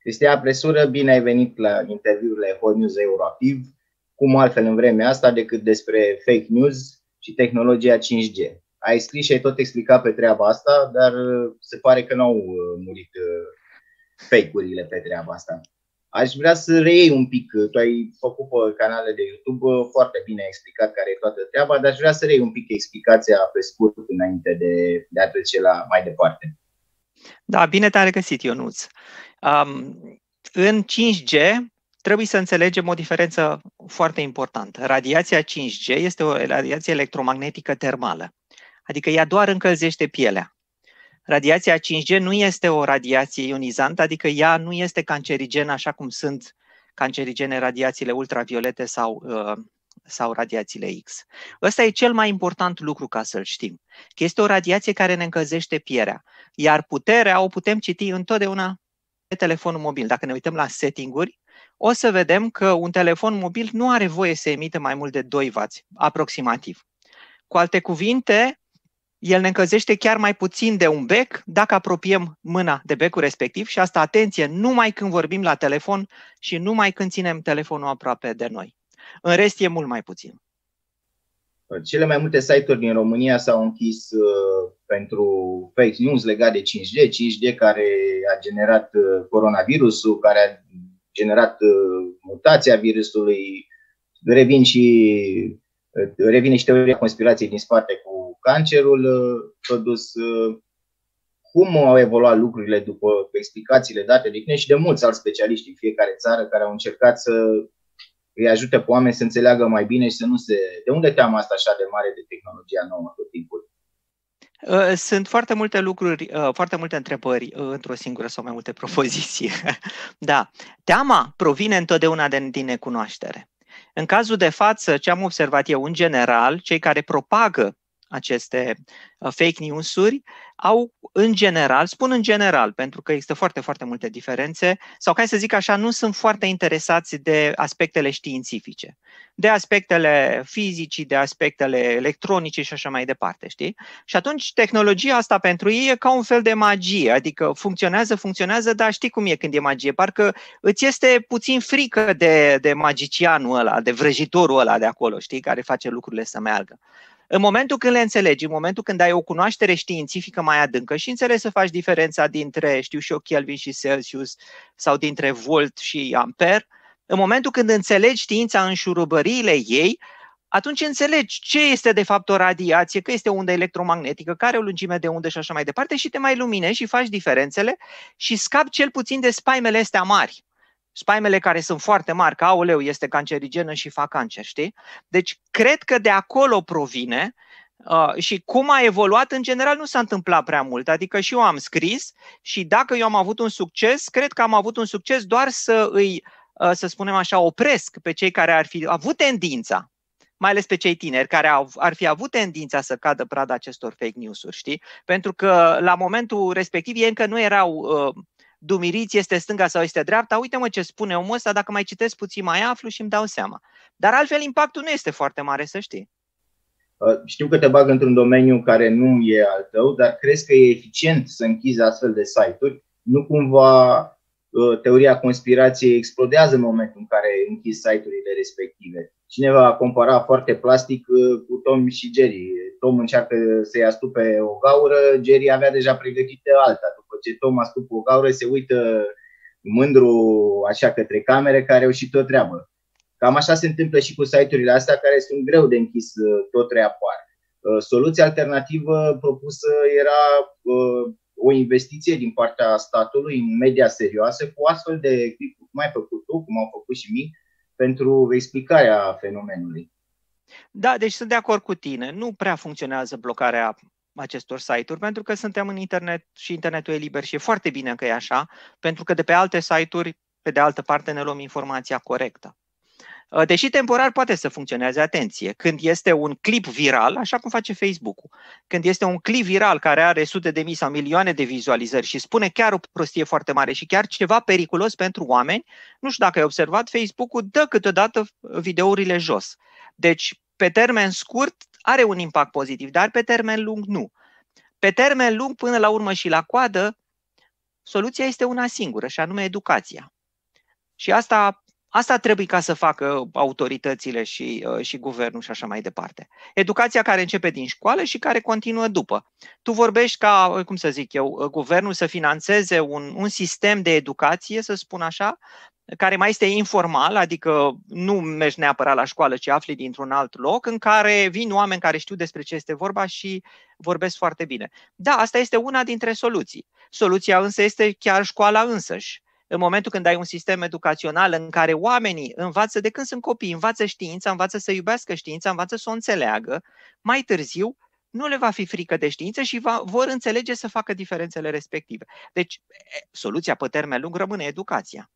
Cristian Presură, bine ai venit la interviurile Hot News Euroactiv. Cum altfel în vremea asta decât despre fake news și tehnologia 5G. Ai scris și ai tot explicat pe treaba asta, dar se pare că nu au uh, murit uh, fake-urile pe treaba asta. Aș vrea să reiei un pic, tu ai făcut pe canale de YouTube, foarte bine explicat care e toată treaba, dar aș vrea să reiei un pic explicația pe scurt înainte de, de a trece la mai departe. Da, bine te-am regăsit, Ionuț. Um, în 5G trebuie să înțelegem o diferență foarte importantă. Radiația 5G este o radiație electromagnetică termală, adică ea doar încălzește pielea. Radiația 5G nu este o radiație ionizantă, adică ea nu este cancerigenă așa cum sunt cancerigene radiațiile ultraviolete sau, uh, sau radiațiile X. Ăsta e cel mai important lucru ca să-l știm, că este o radiație care ne încălzește pielea, iar puterea o putem citi întotdeauna pe telefonul mobil. Dacă ne uităm la settinguri, o să vedem că un telefon mobil nu are voie să emită mai mult de 2W, aproximativ. Cu alte cuvinte, el ne încălzește chiar mai puțin de un bec dacă apropiem mâna de becul respectiv și asta, atenție, numai când vorbim la telefon și numai când ținem telefonul aproape de noi. În rest e mult mai puțin. Cele mai multe site-uri din România s-au închis uh, pentru fake news legat de 5G, 5G care a generat uh, coronavirusul, care a generat uh, mutația virusului, revin și revine și teoria conspirației din spate cu cancerul produs. Cum au evoluat lucrurile după explicațiile date de tine și de mulți alți specialiști în fiecare țară care au încercat să îi ajute pe oameni să înțeleagă mai bine și să nu se... De unde teama asta așa de mare de tehnologia nouă tot timpul? Uh, sunt foarte multe lucruri, uh, foarte multe întrebări uh, într-o singură sau mai multe propoziții. da. Teama provine întotdeauna din necunoaștere. În cazul de față, ce am observat eu în general, cei care propagă aceste uh, fake news-uri au, în general, spun în general, pentru că există foarte, foarte multe diferențe, sau, ca să zic așa, nu sunt foarte interesați de aspectele științifice, de aspectele fizicii, de aspectele electronice și așa mai departe, știi? Și atunci tehnologia asta pentru ei e ca un fel de magie, adică funcționează, funcționează, dar știi cum e când e magie, parcă îți este puțin frică de, de magicianul ăla, de vrăjitorul ăla de acolo, știi, care face lucrurile să meargă. În momentul când le înțelegi, în momentul când ai o cunoaștere științifică mai adâncă și înțelegi să faci diferența dintre, știu și eu, Kelvin și Celsius sau dintre volt și amper, în momentul când înțelegi știința în șurubăriile ei, atunci înțelegi ce este de fapt o radiație, că este o undă electromagnetică, care o lungime de undă și așa mai departe și te mai luminezi și faci diferențele și scapi cel puțin de spaimele astea mari spaimele care sunt foarte mari, că aoleu, este cancerigenă și fac cancer, știi? Deci, cred că de acolo provine uh, și cum a evoluat, în general, nu s-a întâmplat prea mult. Adică și eu am scris și dacă eu am avut un succes, cred că am avut un succes doar să îi, uh, să spunem așa, opresc pe cei care ar fi avut tendința, mai ales pe cei tineri care au, ar fi avut tendința să cadă prada acestor fake news-uri, știi? Pentru că la momentul respectiv ei încă nu erau uh, dumiriți, este stânga sau este dreapta, uite mă ce spune omul ăsta, dacă mai citesc puțin mai aflu și îmi dau seama. Dar altfel impactul nu este foarte mare, să știi. Uh, știu că te bag într-un domeniu care nu e al tău, dar crezi că e eficient să închizi astfel de site-uri? Nu cumva uh, teoria conspirației explodează în momentul în care închizi site-urile respective? Cineva a comparat foarte plastic uh, cu Tom și Jerry. Tom încearcă să-i astupe o gaură, Jerry avea deja pregătită alta ce Thomas cu gaură se uită mândru așa către camere care au și tot treabă. Cam așa se întâmplă și cu site-urile astea care sunt greu de închis, uh, tot reapar. Uh, soluția alternativă propusă era uh, o investiție din partea statului în media serioasă cu astfel de clipuri, cum ai făcut tu, cum au făcut și mii, pentru explicarea fenomenului. Da, deci sunt de acord cu tine. Nu prea funcționează blocarea acestor site-uri, pentru că suntem în internet și internetul e liber și e foarte bine că e așa, pentru că de pe alte site-uri, pe de altă parte, ne luăm informația corectă. Uh, deși temporar poate să funcționeze, atenție, când este un clip viral, așa cum face Facebook-ul, când este un clip viral care are sute de mii sau milioane de vizualizări și spune chiar o prostie foarte mare și chiar ceva periculos pentru oameni, nu știu dacă ai observat, Facebook-ul dă câteodată videourile jos. Deci, pe termen scurt, are un impact pozitiv, dar pe termen lung nu. Pe termen lung, până la urmă și la coadă, Soluția este una singură, și anume educația. Și asta Asta trebuie ca să facă autoritățile și, uh, și guvernul și așa mai departe. Educația care începe din școală și care continuă după. Tu vorbești ca, cum să zic eu, uh, guvernul să financeze un, un sistem de educație, să spun așa, care mai este informal, adică nu mergi neapărat la școală, ci afli dintr-un alt loc, în care vin oameni care știu despre ce este vorba și vorbesc foarte bine. Da, asta este una dintre soluții. Soluția însă este chiar școala însăși în momentul când ai un sistem educațional în care oamenii învață de când sunt copii, învață știința, învață să iubească știința, învață să o înțeleagă, mai târziu nu le va fi frică de știință și va, vor înțelege să facă diferențele respective. Deci, soluția pe termen lung rămâne educația.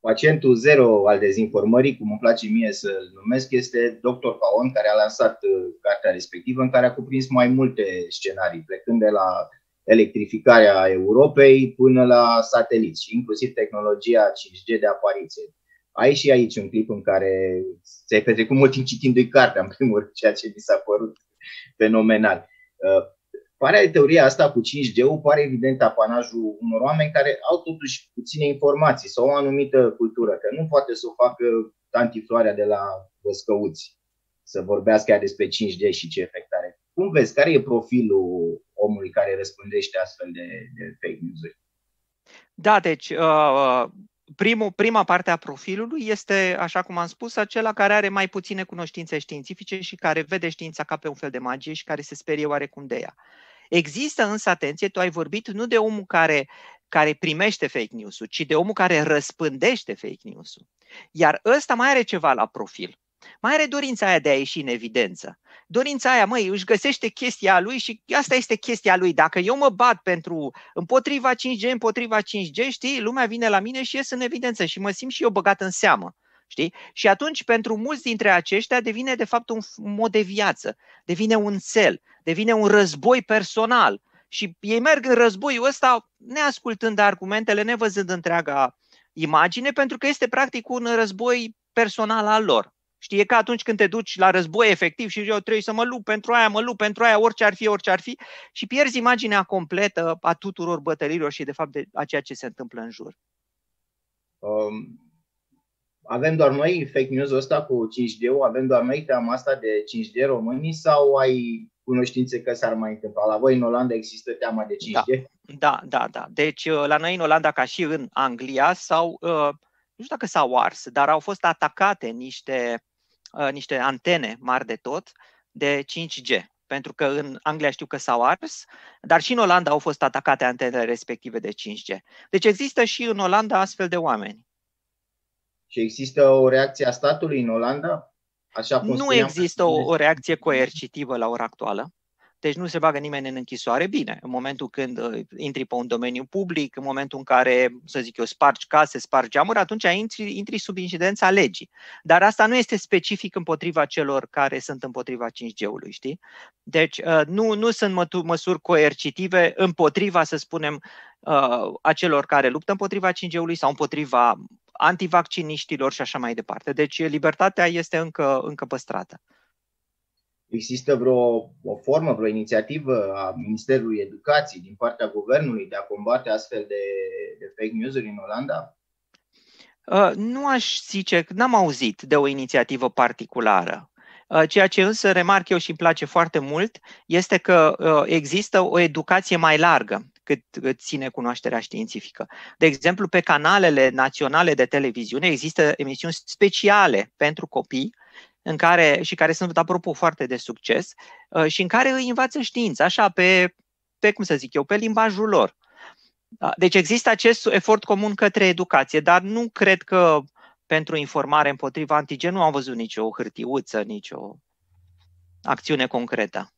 Pacientul zero al dezinformării, cum îmi place mie să-l numesc, este Dr. Paon, care a lansat uh, cartea respectivă, în care a cuprins mai multe scenarii, plecând de la electrificarea Europei până la sateliți și inclusiv tehnologia 5G de apariție. Ai și aici un clip în care ți-ai petrecut mult timp citindu-i cartea, în primul rând, ceea ce mi s-a părut fenomenal. Uh, pare teoria asta cu 5G-ul pare evident apanajul unor oameni care au totuși puține informații sau o anumită cultură, că nu poate să o facă tanti Floarea de la Văscăuți să vorbească despre 5G și ce efect are. Cum vezi, care e profilul omului care răspândește astfel de, de fake news-uri? Da, deci uh, primul, prima parte a profilului este, așa cum am spus, acela care are mai puține cunoștințe științifice și care vede știința ca pe un fel de magie și care se sperie oarecum de ea. Există însă, atenție, tu ai vorbit nu de omul care, care primește fake news-ul, ci de omul care răspândește fake news-ul. Iar ăsta mai are ceva la profil. Mai are dorința aia de a ieși în evidență. Dorința aia, măi, își găsește chestia lui și asta este chestia lui. Dacă eu mă bat pentru împotriva 5G, împotriva 5G, știi, lumea vine la mine și ies în evidență și mă simt și eu băgat în seamă. Știi? Și atunci, pentru mulți dintre aceștia, devine de fapt un mod de viață, devine un cel, devine un război personal. Și ei merg în războiul ăsta neascultând argumentele, nevăzând întreaga imagine, pentru că este practic un război personal al lor. Știi, e ca atunci când te duci la război efectiv și eu trebuie să mă lupt pentru aia, mă lupt pentru aia, orice ar fi, orice ar fi, și pierzi imaginea completă a tuturor bătăliilor și de fapt de a ceea ce se întâmplă în jur. Um, avem doar noi fake news ăsta cu 5G-ul, avem doar noi teama asta de 5G românii sau ai cunoștințe că s-ar mai întâmpla? La voi în Olanda există teama de 5G? Da, da, da. da. Deci uh, la noi în Olanda, ca și în Anglia, sau uh, nu știu dacă s-au ars, dar au fost atacate niște Uh, niște antene mari de tot de 5G. Pentru că în Anglia știu că s-au ars, dar și în Olanda au fost atacate antenele respective de 5G. Deci există și în Olanda astfel de oameni. Și există o reacție a statului în Olanda? Așa cum nu există o, o reacție coercitivă la ora actuală. Deci nu se bagă nimeni în închisoare. Bine, în momentul când uh, intri pe un domeniu public, în momentul în care, să zic eu, spargi case, spargi geamuri, atunci intri, intri sub incidența legii. Dar asta nu este specific împotriva celor care sunt împotriva 5G-ului, știi? Deci uh, nu, nu sunt măsuri coercitive împotriva, să spunem, uh, a celor care luptă împotriva 5G-ului sau împotriva antivacciniștilor și așa mai departe. Deci libertatea este încă, încă păstrată. Există vreo o formă, vreo inițiativă a Ministerului Educației din partea Guvernului de a combate astfel de, de fake news-uri în Olanda? Uh, nu aș zice, n-am auzit de o inițiativă particulară. Uh, ceea ce însă remarc eu și îmi place foarte mult este că uh, există o educație mai largă cât ține cunoașterea științifică. De exemplu, pe canalele naționale de televiziune există emisiuni speciale pentru copii în care, și care sunt, apropo, foarte de succes uh, și în care îi învață știința, așa, pe, pe, cum să zic eu, pe limbajul lor. Da, deci există acest efort comun către educație, dar nu cred că pentru informare împotriva antigen nu am văzut nicio hârtiuță, nicio acțiune concretă.